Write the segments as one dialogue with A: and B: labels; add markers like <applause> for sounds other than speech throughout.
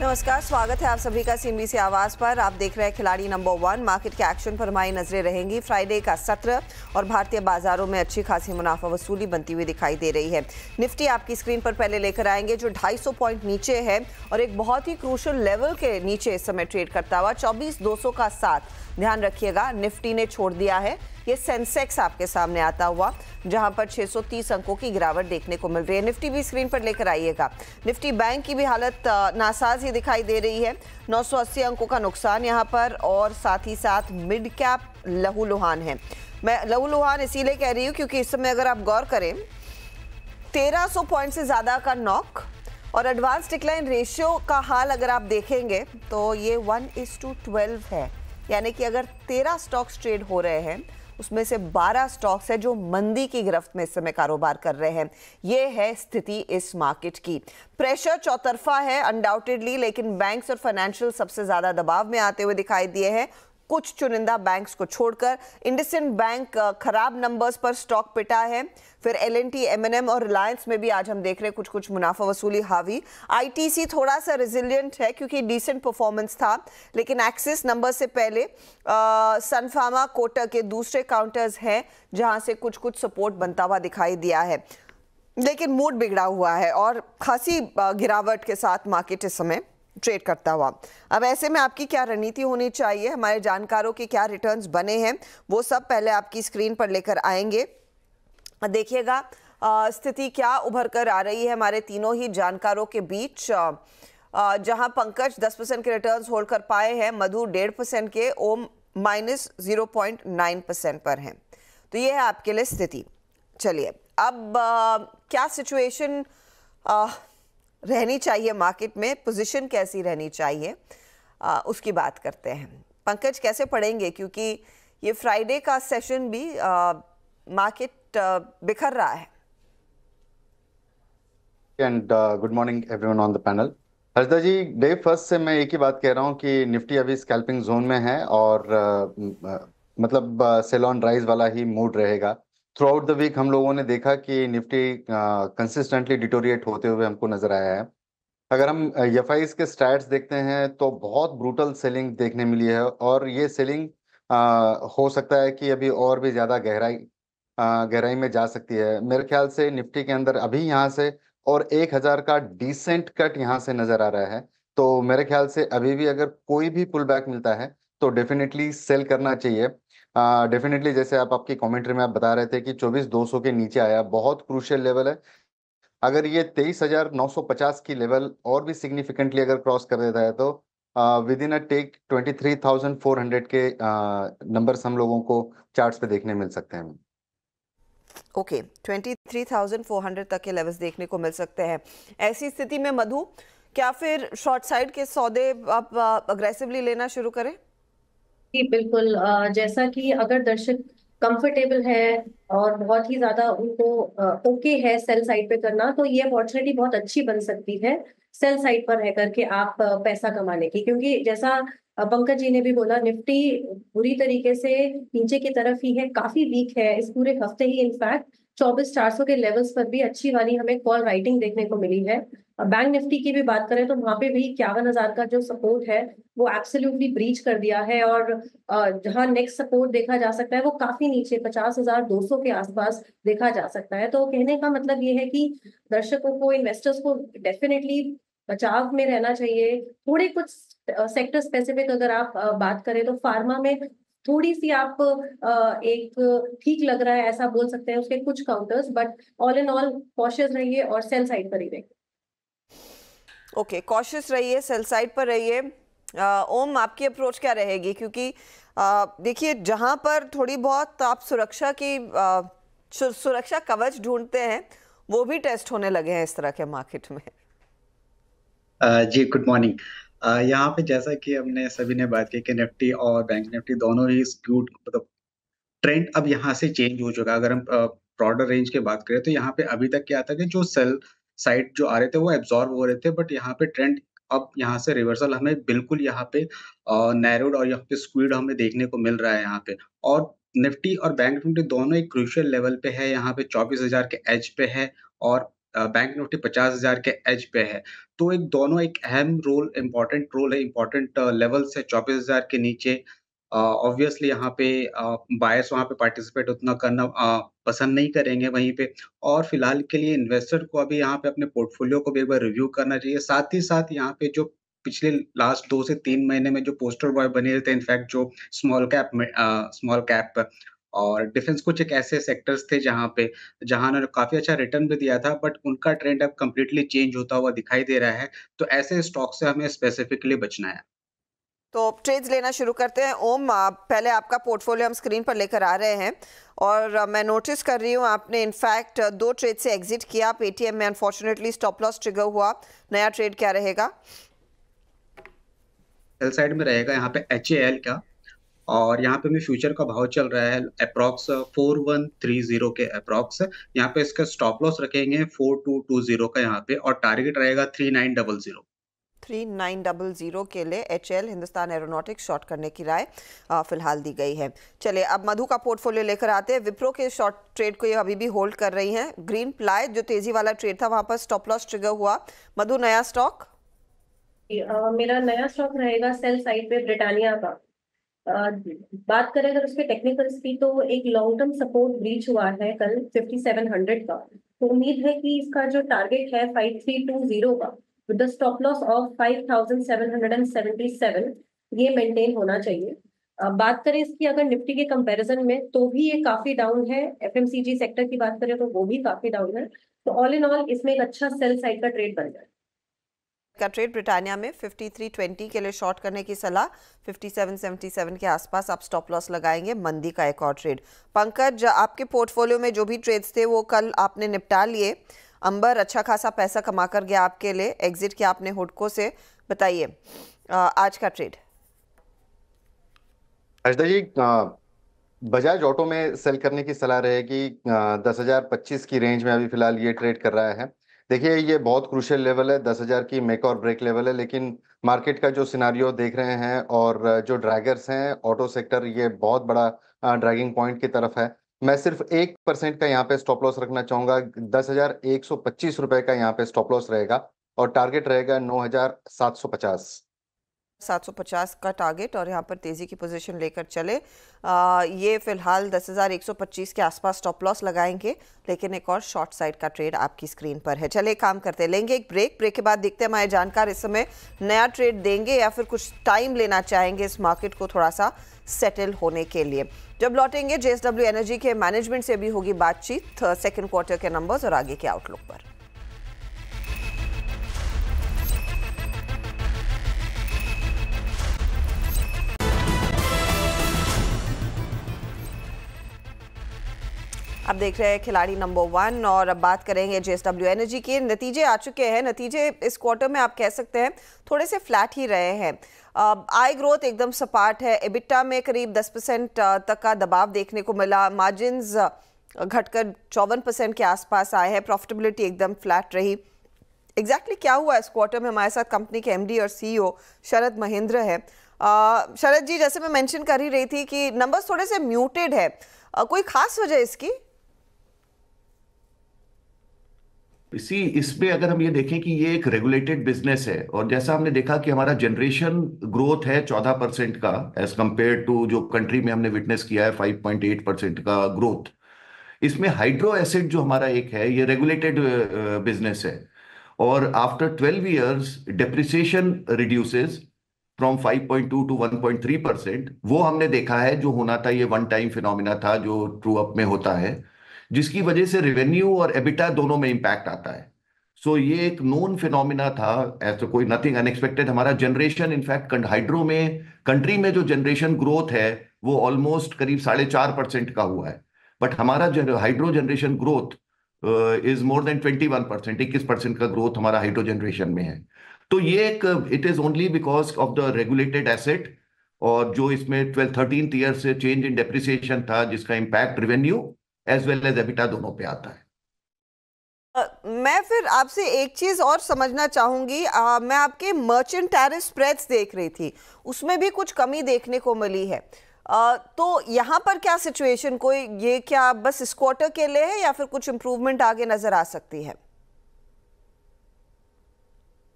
A: नमस्कार, स्वागत है आप सभी का सीएनबीसी आवाज़ पर। आप देख रहे हैं खिलाड़ी नंबर वन। मार्केट के एक्शन पर हमारी नज़रें रहेंगी। फ्राइडे का सत्र और भारतीय बाजारों में अच्छी खासी मुनाफा वसूली बनती हुई दिखाई दे रही है। निफ्टी आपकी स्क्रीन पर पहले लेकर आएँगे, जो 250 पॉइंट नीचे है और एक बहुत ही क्रूशल लेवल के नीचे इस समय ट्रेड करता हुआ, चौबीस का साथ। ध्यान रखिएगा, निफ्टी ने छोड़ दिया है। ये सेंसेक्स आपके सामने आता हुआ, जहाँ पर 630 अंकों की गिरावट देखने को मिल रही है। निफ्टी भी स्क्रीन पर लेकर आइएगा। निफ्टी बैंक की भी हालत नासाज ही दिखाई दे रही है। 980 अंकों का नुकसान यहाँ पर और साथ ही साथ मिड कैप लहू लुहान है। मैं लहू लुहान इसीलिए कह रही हूँ क्योंकि इस समय अगर आप गौर करें 1300 पॉइंट से ज़्यादा का नॉक और एडवांस डिक्लाइन रेशियो का हाल अगर आप देखेंगे तो ये वन इज़ टू ट्वेल्व है। यानी कि अगर तेरह स्टॉक्स ट्रेड हो रहे हैं उसमें से 12 स्टॉक्स है जो मंदी की गिरफ्त में इस समय कारोबार कर रहे हैं। ये है स्थिति इस मार्केट की। प्रेशर चौतरफा है अनडाउटेडली लेकिन बैंक्स और फाइनेंशियल सबसे ज़्यादा दबाव में आते हुए दिखाई दिए हैं। कुछ चुनिंदा बैंक्स को छोड़कर इंडसिंड बैंक खराब नंबर्स पर स्टॉक पिटा है। फिर L N T M N M और रिलायंस में भी आज हम देख रहे हैं कुछ कुछ मुनाफा वसूली हावी। आईटीसी थोड़ा सा रेजिलियंट है क्योंकि डिसेंट परफॉर्मेंस था, लेकिन एक्सिस नंबर से पहले सनफार्मा कोटा के दूसरे काउंटर्स हैं, जहाँ से कुछ कुछ सपोर्ट बनता हुआ दिखाई दिया है। लेकिन मूड बिगड़ा हुआ है और खासी गिरावट के साथ मार्केट इस समय ट्रेड करता हुआ। अब ऐसे में आपकी क्या रणनीति होनी चाहिए? हमारे जानकारों के क्या रिटर्न्स बने हैं? वो सब पहले आपकी स्क्रीन पर लेकर आएँगे। देखिएगा स्थिति क्या उभर कर आ रही है हमारे तीनों ही जानकारों के बीच। जहाँ पंकज 10 परसेंट के रिटर्न्स होल्ड कर पाए हैं मधु डेढ़ परसेंट के Om minus zero point nine percent पर हैं। तो ये है आपके लिए स्थिति। चलिए अब आ, क्या सिचुएशन रहनी चाहिए मार्केट में पोजीशन कैसी रहनी चाहिए आ, उसकी बात करते हैं। पंकज कैसे पढ़ेंगे? क्योंकि ये फ्राइडे का सेशन भी मार्केट बिखर रहा है।
B: And good morning everyone on the panel Harshada ji day first से मैं एक ही बात कह रहा हूँ कि निफ्टी अभी स्कैल्पिंग जोन में है और uh, मतलब सेलॉन राइज वाला ही मूड रहेगा। थ्रू आउट द वीक हम लोगों ने देखा कि निफ्टी कंसिस्टेंटली डिटोरिएट होते हुए हमको नज़र आया है। अगर हम एफ़ के स्टैट्स देखते हैं तो बहुत ब्रूटल सेलिंग देखने मिली है और ये सेलिंग हो सकता है कि अभी और भी ज़्यादा गहराई गहराई में जा सकती है। मेरे ख्याल से निफ्टी के अंदर अभी यहाँ से और एक हज़ार का डिसेंट कट यहाँ से नज़र आ रहा है। तो मेरे ख्याल से अभी भी अगर कोई भी पुल बैक मिलता है तो डेफिनेटली सेल करना चाहिए। डेफिनेटली जैसे आप आपकी कमेंट्री में आप बता रहे थे कि चौबीस दो सौ के नीचे आया बहुत क्रूशियल लेवल है। अगर ये तेईस हज़ार नौ सौ पचास की लेवल और भी सिग्निफिकेंटली अगर क्रॉस कर देता है तो within a take twenty three thousand four hundred के नंबर्स uh, हम लोगों को चार्ट्स पे देखने मिल सकते हैं।
A: ओके फोर हंड्रेड तक के लेवल्स देखने को मिल सकते हैं। ऐसी स्थिति में मधु क्या फिर शॉर्ट साइड के सौदे आप अग्रेसिवली लेना शुरू करें?
C: जी, बिल्कुल। जैसा कि अगर दर्शक कंफर्टेबल है और बहुत ही ज़्यादा उनको ओके है सेल साइड पे करना तो ये अपॉर्चुनिटी बहुत अच्छी बन सकती है सेल साइड पर रह करके आप पैसा कमाने की। क्योंकि जैसा पंकज जी ने भी बोला, निफ्टी बुरी तरीके से नीचे की तरफ़ ही है, काफ़ी वीक है। इस पूरे हफ़्ते ही इनफैक्ट चौबीस चार सौ के लेवल्स पर भी अच्छी वाली हमें कॉल राइटिंग देखने को मिली है। बैंक निफ्टी की भी बात करें तो वहाँ पे भी इक्यावन हज़ार का जो सपोर्ट है, वो एब्सोल्युटली ब्रीच कर दिया है और जहाँ नेक्स्ट सपोर्ट देखा जा सकता है, वो काफ़ी नीचे, पचास हज़ार दो सौ के आसपास देखा जा सकता है। तो कहने का मतलब ये है कि दर्शकों को इन्वेस्टर्स को डेफिनेटली बचाव में रहना चाहिए। थोड़े कुछ सेक्टर स्पेसिफिक अगर आप बात करें तो फार्मा में थोड़ी सी आप एक ठीक लग रहा है, ऐसा बोल सकते हैं उसके कुछ counters but all in all cautious रहिए और सेल साइड पर ही रहिए।
A: ओके कॉशियस रहिए सेल साइड पर रहिए। ओम आपकी अप्रोच क्या रहेगी? क्योंकि देखिए जहाँ पर थोड़ी बहुत आप सुरक्षा की आ, सुरक्षा कवच ढूंढते हैं वो भी टेस्ट होने लगे हैं इस तरह के मार्केट में।
D: जी गुड मॉर्निंग यहाँ पे जैसा कि हमने सभी ने बात की कि निफ्टी और बैंक निफ्टी दोनों ही स्क्यूड मतलब ट्रेंड अब यहाँ से चेंज हो चुका है। अगर हम ब्रॉडर रेंज की बात करें तो यहाँ पे अभी तक क्या था कि जो सेल साइड जो आ रहे थे वो एब्जॉर्ब हो रहे थे बट यहाँ पे ट्रेंड अब यहाँ से रिवर्सल हमें बिल्कुल यहाँ पे नैरोड और यहाँ पे स्क्वीड हमें देखने को मिल रहा है यहाँ पे। और निफ्टी और बैंक निफ्टी दोनों एक क्रूशियल लेवल पे है, यहाँ पे चौबीस हज़ार के एज पे है और बैंक निफ्टी पचास हज़ार के एज पे है। तो एक दोनों एक अहम रोल इम्पोर्टेंट रोल है इम्पोर्टेंट लेवल्स है चौबीस हज़ार के नीचे। ऑब्वियसली यहाँ पे बायर्स वहाँ पे पार्टिसिपेट उतना करना पसंद नहीं करेंगे वहीं पे। और फ़िलहाल के लिए इन्वेस्टर को अभी यहाँ पे अपने पोर्टफोलियो को भी एक बार रिव्यू करना चाहिए। साथ ही साथ यहाँ पे जो पिछले लास्ट दो से तीन महीने में जो पोस्टर बॉय बने हैं इनफैक्ट जो स्मॉल कैप स्मॉल कैप और डिफेंस कुछ एक ऐसे सेक्टर्स थे जहाँ पे, जहाँ उन्होंने काफ़ी अच्छा रिटर्न भी दिया था बट उनका ट्रेंड अब कम्प्लीटली चेंज होता हुआ दिखाई दे रहा है। तो ऐसे स्टॉक से हमें स्पेसिफिकली बचना है।
A: तो ट्रेड्स लेना शुरू करते हैं। ओम पहले आपका पोर्टफोलियो हम स्क्रीन पर लेकर आ रहे हैं और मैं नोटिस कर रही हूँ, आपने इनफैक्ट दो ट्रेड से एग्जिट किया। पेटीएम में अनफॉर्चुनेटली स्टॉप लॉस ट्रिगर हुआ। नया ट्रेड क्या रहेगा?
D: सेल साइड में रहेगा, यहाँ पे एच का। और यहाँ पे भी फ्यूचर का भाव चल रहा है approx four one three zero के अप्रॉक्स यहाँ पे इसका स्टॉप लॉस रखेंगे फोर टू टू ज़ीरो का यहाँ पे। और टारगेट रहेगा three nine double zero
A: three nine double zero के लिए H L Hindustan Aeronautics short करने की राय फ़िलहाल दी गई है। चलिए अब मधु का पोर्टफोलियो लेकर आते हैं। विप्रो के शॉर्ट ट्रेड को ये अभी भी होल्ड कर रही हैं। ग्रीन प्लाई जो तेज़ी वाला ट्रेड था वहाँ पर स्टॉप लॉस ट्रिगर हुआ। मधु नया स्टॉक
C: मेरा नया स्टॉक रहेगा सेल साइड पे ब्रिटानिया का। uh, बात करें अगर उसके टेक्निकल्स की तो एक लॉन्ग टर्म सपोर्ट ब्रीच हुआ है कल 5700 का। तो उम्मीद है कि इसका जो टारगेट है 5320 का with the stop loss of 5777 ये मेंटेन होना चाहिए। बात करें इसकी अगर निफ्टी के कंपैरिजन में तो भी ये काफ़ी डाउन है। एफएमसीजी सेक्टर की बात करें तो वो भी काफ़ी डाउन है। तो ऑल इन ऑल इसमें एक अच्छा सेल साइड का ट्रेड बन जाए
A: का ट्रेड ब्रिटानिया में 5320 के लिए शॉर्ट करने की सलाह 5777 के आसपास आप स्टॉप लॉस लगाएँगे। मंदी का एक और ट्रेड पंकज, आपके पोर्टफोलियो में जो भी ट्रेड्स थे, वो कल आपने निपटा लिए। अंबर अच्छा खासा पैसा कमा कर गया आपके लिए। एग्जिट किया आपने हुडको से। बताइए आज का ट्रेड
B: हर्षदा जी बजाज ऑटो में सेल करने की सलाह रहेगी दस हज़ार पच्चीस की रेंज में अभी फ़िलहाल ये ट्रेड कर रहा है। देखिए, ये बहुत क्रूशियल लेवल है। दस हज़ार की मेक और ब्रेक लेवल है, लेकिन मार्केट का जो सिनारियो देख रहे हैं और, जो ड्रैगर्स हैं ऑटो सेक्टर ये बहुत बड़ा ड्रैगिंग पॉइंट की तरफ़ है। मैं सिर्फ़ एक परसेंट का यहाँ पे स्टॉप लॉस रखना चाहूँगा। दस हज़ार एक सौ पच्चीस रुपए का यहाँ पे स्टॉप लॉस रहेगा और टारगेट रहेगा नौ हज़ार सात सौ पचास।
A: 750 का टारगेट और यहाँ पर तेज़ी की पोजीशन लेकर चले। आ, ये फ़िलहाल 10,125 के आसपास स्टॉप लॉस लगाएँगे लेकिन एक और शॉर्ट साइड का ट्रेड आपकी स्क्रीन पर है। चले काम करते लेंगे एक ब्रेक ब्रेक के बाद देखते हैं हमारे जानकार इस समय नया ट्रेड देंगे या फिर कुछ टाइम लेना चाहेंगे इस मार्केट को थोड़ा सा सेटल होने के लिए। जब लौटेंगे जेएसडब्ल्यू एनर्जी के मैनेजमेंट से भी होगी बातचीत सेकेंड क्वार्टर के नंबर्स और आगे के आउटलुक पर। अब देख रहे हैं खिलाड़ी नंबर वन और अब बात करेंगे जेएसडब्ल्यू एनर्जी के। नतीजे आ चुके हैं। नतीजे इस क्वार्टर में आप कह सकते हैं थोड़े से फ्लैट ही रहे हैं। आई ग्रोथ एकदम सपाट है। एबिटा में करीब 10 परसेंट तक का दबाव देखने को मिला। मार्जिन घटकर चौवन परसेंट के आसपास आए हैं। प्रॉफिटेबिलिटी एकदम फ्लैट रही। एग्जैक्टली exactly क्या हुआ इस क्वार्टर में? हमारे साथ कंपनी के एमडी और सीईओ शरद महेंद्र है। शरद जी, जैसे मैं मेंशन कर ही रही थी कि नंबर्स थोड़े से म्यूटेड है। कोई खास वजह इसकी?
E: इसी इसमें अगर हम ये देखें कि ये एक रेगुलेटेड बिज़नेस है, और जैसा हमने देखा कि हमारा जनरेशन ग्रोथ है चौदह परसेंट का एज कंपेयर टू जो कंट्री में हमने विटनेस किया है फाइव पॉइंट एट परसेंट का ग्रोथ इसमें हाइड्रो एसिड जो हमारा एक है, ये रेगुलेटेड बिज़नेस है. और after twelve years depreciation reduces from 5.2 to 1.3 percent. वो हमने देखा है, जो होना था, ये वन टाइम फिनोमिना था, जो ट्रू अप में होता है. जिसकी वजह से रेवेन्यू और एबिटा दोनों में इंपैक्ट आता है। सो so, ये एक नोन फिनोमिना था ऐसा कोई नथिंग अनएक्सपेक्टेड हमारा जनरेशन इनफैक्ट हाइड्रो में कंट्री में जो जनरेशन ग्रोथ है वो ऑलमोस्ट करीब साढ़े चार परसेंट का हुआ है। बट हमारा hydro generation growth is more than twenty one percent इक्कीस परसेंट का ग्रोथ हमारा हाइड्रो जनरेशन में है। तो ये एक it is only because of the regulated asset और जो इसमें ट्वेल्व थर्टीन ईयर से चेंज इन डेप्रिसिएशन था जिसका impact revenue as well as EBITDA दोनों पे आता है।
A: Uh, मैं फिर आपसे एक चीज़ और समझना चाहूँगी। uh, मैं आपके मर्चेंट टैरिफ स्प्रेड्स देख रही थी उसमें भी कुछ कमी देखने को मिली है। uh, तो यहाँ पर क्या सिचुएशन कोई ये क्या बस इस क्वार्टर के लिए है या फिर कुछ इम्प्रूवमेंट आगे नज़र आ सकती है?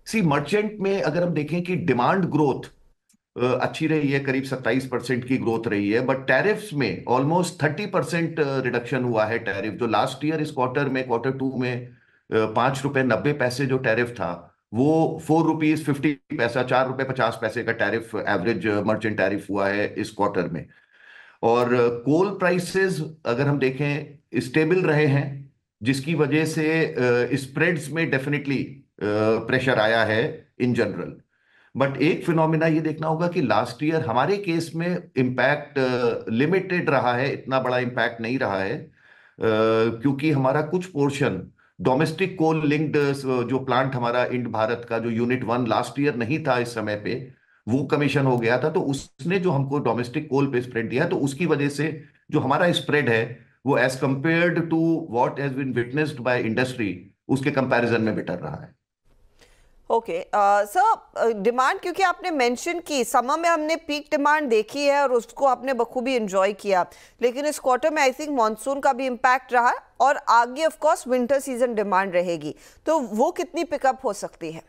E: सी मर्चेंट में अगर हम देखें कि डिमांड ग्रोथ अच्छी रही है, करीब 27 परसेंट की ग्रोथ रही है बट टैरिफ्स में ऑलमोस्ट 30 परसेंट रिडक्शन हुआ है टैरिफ जो लास्ट ईयर इस क्वार्टर में क्वार्टर टू में पाँच रुपए नब्बे पैसे जो टैरिफ था, वो फोर रुपीज़ फिफ्टी पैसा, चार रुपए पचास पैसे का टैरिफ एवरेज मर्चेंट टैरिफ हुआ है इस क्वार्टर में। और कोल प्राइसेस अगर हम देखें स्टेबल रहे हैं, जिसकी वजह से स्प्रेड्स में डेफिनेटली प्रेशर आया है इन जनरल बट एक फिनोमिना ये देखना होगा कि लास्ट ईयर हमारे केस में इम्पैक्ट लिमिटेड रहा है, इतना बड़ा इम्पैक्ट नहीं रहा है क्योंकि हमारा कुछ पोर्शन डोमेस्टिक कोल लिंक्ड जो प्लांट हमारा इंड भारत का जो यूनिट वन लास्ट ईयर नहीं था इस समय पे, वो कमीशन हो गया था तो उसने जो हमको डोमेस्टिक कोल पे स्प्रेड दिया तो उसकी वजह से जो हमारा स्प्रेड है, वो as compared to what has been witnessed by industry उसके कंपैरिजन में बेटर रहा है।
A: ओके सर डिमांड क्योंकि आपने मेंशन की समर में हमने पीक डिमांड देखी है और उसको आपने बखूबी एंजॉय किया। लेकिन इस क्वार्टर में आई थिंक मानसून का भी इम्पैक्ट रहा और आगे of course winter season demand रहेगी। तो वो कितनी पिकअप हो सकती है?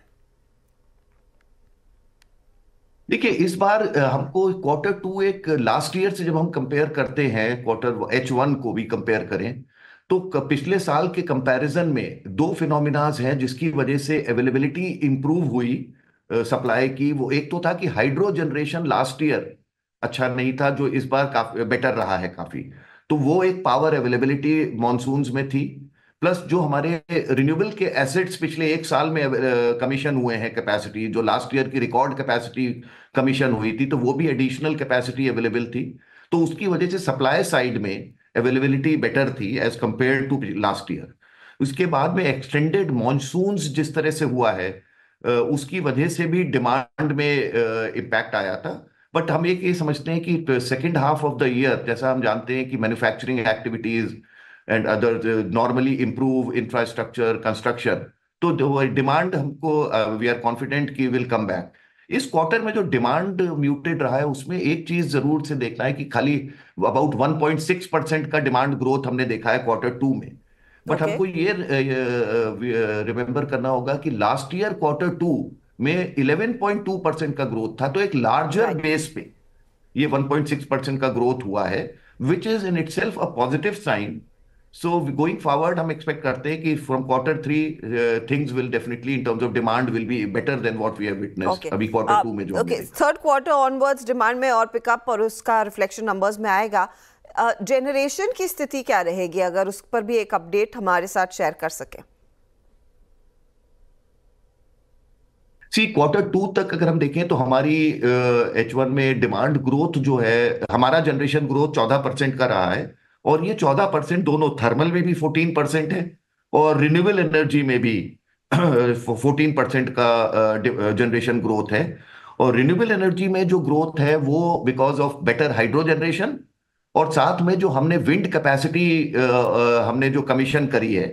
E: देखिए, इस बार हमको क्वार्टर टू एक लास्ट ईयर से जब हम कंपेयर करते हैं क्वार्टर एच वन को भी कंपेयर करें तो पिछले साल के कंपैरिजन में दो फिनोमिनाज हैं जिसकी वजह से अवेलेबिलिटी इंप्रूव हुई सप्लाई की। वो एक तो था कि हाइड्रो जनरेशन लास्ट ईयर अच्छा नहीं था, जो इस बार काफ़ी बेटर रहा है काफ़ी। तो वो एक पावर अवेलेबिलिटी मानसून में थी। प्लस जो हमारे रिन्यूएबल के एसेट्स पिछले एक साल में कमीशन हुए हैं कैपेसिटी जो लास्ट ईयर की रिकॉर्ड कैपेसिटी कमीशन हुई थी तो वो भी एडिशनल कैपेसिटी अवेलेबल थी। तो उसकी वजह से सप्लाई साइड में अवेलेबिलिटी बेटर थी as compared to last year उसके बाद में एक्सटेंडेड मॉनसून जिस तरह से हुआ है उसकी वजह से भी डिमांड में इम्पैक्ट आया था। बट हम एक ये समझते हैं कि second half of the year जैसा हम जानते हैं कि manufacturing activities and other normally improve infrastructure construction तो डिमांड हमको वी आर कॉन्फिडेंट कि विल कम बैक इस क्वार्टर में जो डिमांड म्यूटेड रहा है उसमें एक चीज़ ज़रूर से देखना है कि खाली अबाउट 1.6 परसेंट का डिमांड ग्रोथ हमने देखा है क्वार्टर टू में बट okay. हमको ये रिमेंबर करना होगा कि लास्ट ईयर क्वार्टर टू में 11.2 परसेंट का ग्रोथ था तो एक लार्जर right. बेस पे ये 1.6 परसेंट का ग्रोथ हुआ है which is in itself a positive sign so going forward हम एक्सपेक्ट करते हैं कि from quarter three things will definitely in terms of demand will be better than what we have witnessed अभी quarter two में जो
A: okay third quarter onwards demand में और pickup और उसका रिफ्लेक्शन नंबर्स में आएगा। जनरेशन uh, की स्थिति क्या रहेगी अगर उस पर भी एक अपडेट हमारे साथ शेयर कर सके?
E: सी क्वार्टर टू तक अगर हम देखें तो हमारी एच uh, वन में डिमांड ग्रोथ जो है हमारा जनरेशन ग्रोथ चौदह परसेंट का रहा है। और ये चौदह परसेंट दोनों थर्मल में भी फोर्टीन परसेंट है और रिन्यूएबल एनर्जी में भी <clears throat> फोर्टीन परसेंट का जनरेशन ग्रोथ है। और रिन्यूएबल एनर्जी में जो ग्रोथ है वो because of better hydro generation और साथ में जो हमने विंड कैपेसिटी हमने जो कमीशन करी है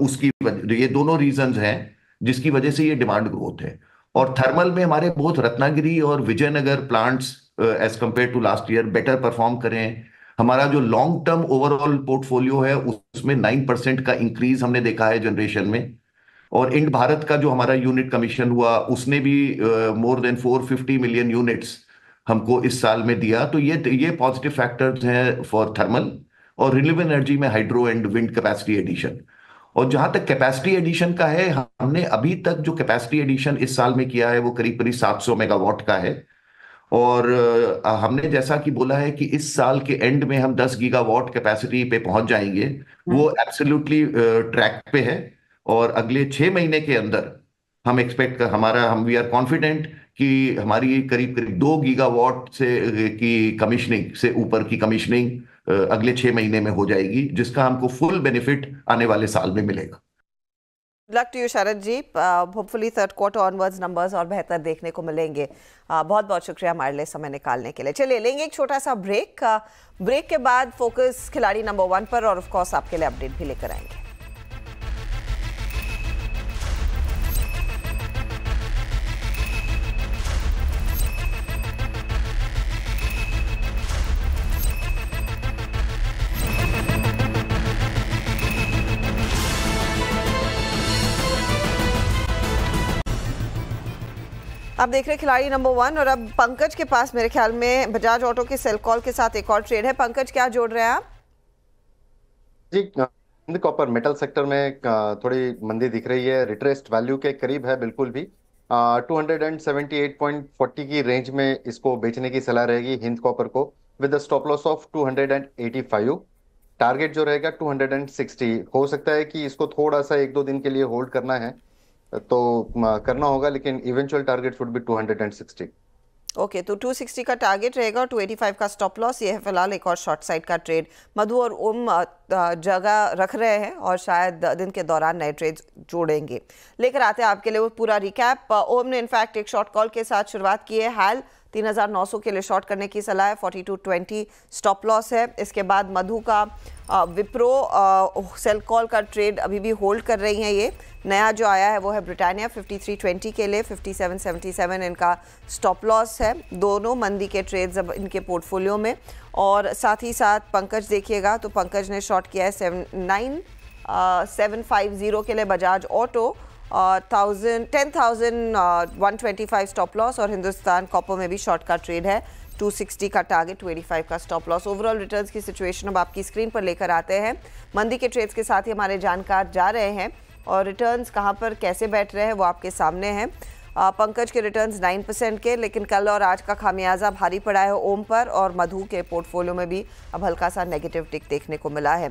E: उसकी ये दोनों रीजन हैं जिसकी वजह से ये डिमांड ग्रोथ है। और थर्मल में हमारे बहुत रत्नागिरी और Vijayanagar plants as compared to last year better perform करें। हमारा जो लॉन्ग टर्म ओवरऑल पोर्टफोलियो है, उसमें नाइन परसेंट का इंक्रीज हमने देखा है जनरेशन में। और इंड भारत का जो हमारा यूनिट कमीशन हुआ, उसने भी more than four fifty million units हमको इस साल में दिया। तो ये ये पॉजिटिव फैक्टर्स हैं फॉर थर्मल और रिन्यूएबल एनर्जी में hydro and wind capacity addition और जहाँ तक कैपेसिटी एडिशन का है, हमने अभी तक जो कैपेसिटी एडिशन इस साल में किया है, वो करीब करीब 700 मेगावाट का है। और हमने जैसा कि बोला है कि इस साल के एंड में हम 10 गीगावाट कैपेसिटी पे पहुँच जाएँगे वो एब्सोल्युटली ट्रैक पे है और अगले छह महीने के अंदर हम एक्सपेक्ट कर हमारा हम वी आर कॉन्फिडेंट कि हमारी करीब करीब दो गीगावाट से की कमिश्निंग से ऊपर की कमीशनिंग अगले छह महीने में हो जाएगी जिसका हमको फुल बेनिफिट आने वाले साल में मिलेगा।
A: Luck to you Sharad ji hopefully third quarter onwards numbers और बेहतर देखने को मिलेंगे। Uh, बहुत बहुत शुक्रिया हमारे लिए समय निकालने के लिए। चलिए लेंगे एक छोटा सा ब्रेक ब्रेक uh, के बाद फोकस खिलाड़ी नंबर वन पर और ऑफ़ कोर्स आपके लिए अपडेट भी लेकर आएँगे। आप देख रहे हैं खिलाड़ी नंबर वन और अब पंकज के पास मेरे ख्याल में बजाज ऑटो के सेल कॉल के साथ एक और ट्रेड है। पंकज, क्या जोड़ रहे हैं आप?
B: जी कॉपर मेटल सेक्टर में थोड़ी मंदी दिख रही है। रिट्रेस्ट वैल्यू के करीब है बिल्कुल भी। Two hundred and seventy eight point forty की रेंज में इसको बेचने की सलाह रहेगी हिंद कॉपर को with stop loss of two hundred and eighty five target जो रहेगा टू हंड्रेड एंड सिक्सटी हो सकता है कि इसको थोड़ा सा एक दो दिन के लिए होल्ड करना है। तो करना होगा लेकिन eventual target should be 260
A: okay okay, तो 260 का टारगेट रहेगा और 285 का स्टॉप लॉस ये है फ़िलहाल एक और शॉर्ट साइड का ट्रेड मधु और ओम जगह रख रहे हैं और शायद दिन के दौरान नए ट्रेड जोड़ेंगे। लेकर आते हैं आपके लिए वो पूरा रिकैप ओम ने इनफैक्ट एक शॉर्ट कॉल के साथ शुरुआत की है हाल 3,900 के लिए शॉर्ट करने की सलाह है। 4220 स्टॉप लॉस है। इसके बाद मधु का विप्रो सेल कॉल का ट्रेड अभी भी होल्ड कर रही हैं ये। नया जो आया है वो है ब्रिटानिया 5320 के लिए 5777 इनका स्टॉप लॉस है। दोनों मंदी के ट्रेड्स अब इनके पोर्टफोलियो में। और साथ ही साथ पंकज देखिएगा तो पंकज ने शॉर्ट किया है seven nine seven five zero के लिए Bajaj Auto. Thousand ten thousand one twenty five stop loss और हिंदुस्तान कॉपर में भी शॉर्ट का ट्रेड है 260 का टारगेट 25 का स्टॉप लॉस ओवरऑल रिटर्न्स की सिचुएशन अब आपकी स्क्रीन पर लेकर आते हैं। मंदी के ट्रेड्स के साथ ही हमारे जानकार जा रहे हैं और रिटर्न्स कहाँ पर कैसे बैठ रहे हैं वो आपके सामने हैं। पंकज के रिटर्न्स 9 परसेंट के, लेकिन कल और आज का खामियाजा भारी पड़ा है ओम पर और मधु के पोर्टफोलियो में भी अब हल्का सा नेगेटिव टिक देखने को मिला है।